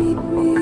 meet me.